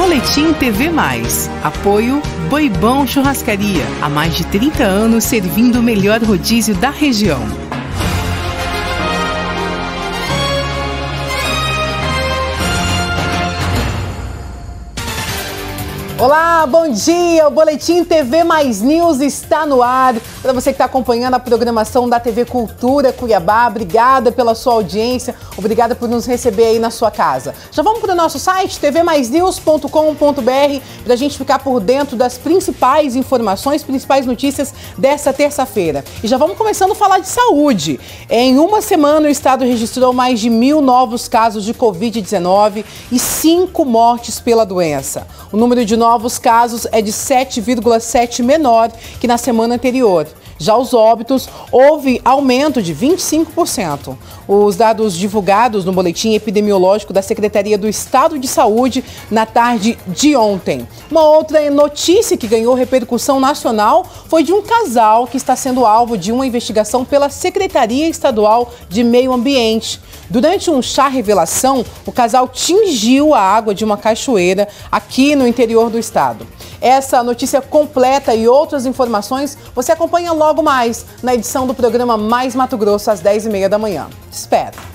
Boletim TV Mais. Apoio Boibão Churrascaria. Há mais de 30 anos servindo o melhor rodízio da região. Olá, bom dia! O Boletim TV Mais News está no ar. Para você que está acompanhando a programação da TV Cultura Cuiabá, obrigada pela sua audiência, obrigada por nos receber aí na sua casa. Já vamos para o nosso site, tvmaisnews.com.br, para a gente ficar por dentro das principais informações, principais notícias dessa terça-feira. E já vamos começando a falar de saúde. Em uma semana, o estado registrou mais de mil novos casos de Covid-19 e cinco mortes pela doença. O número de novos casos é de 7,7 menor que na semana anterior. Já os óbitos, houve aumento de 25%. Os dados divulgados no boletim epidemiológico da Secretaria do Estado de Saúde na tarde de ontem. Uma outra notícia que ganhou repercussão nacional foi de um casal que está sendo alvo de uma investigação pela Secretaria Estadual de Meio Ambiente. Durante um chá revelação, o casal tingiu a água de uma cachoeira aqui no interior do estado. Essa notícia completa e outras informações você acompanha logo mais na edição do programa Mais Mato Grosso às 10h30 da manhã. Te espero!